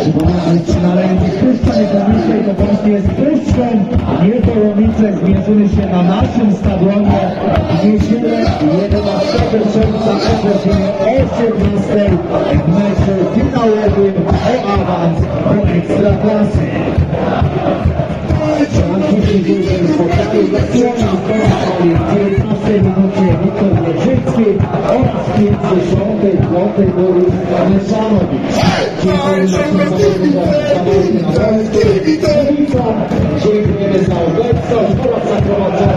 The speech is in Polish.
Przypomnę, czy należy Krystian Ekonomicznej to właśnie jest Krystian Niepołomice zmierzyły się na naszym stadionie w niedzielę 11 czerwca o godzinie 18 w meczu finałowym o awans do Ekstraklasy. Francuski Górzen spotkał Lekcjoni w 19 minucie Wiktor Wierzycki oraz w 55 Borys Meszanowicz. Żeby nie zauważył, co w Polsce prowadzą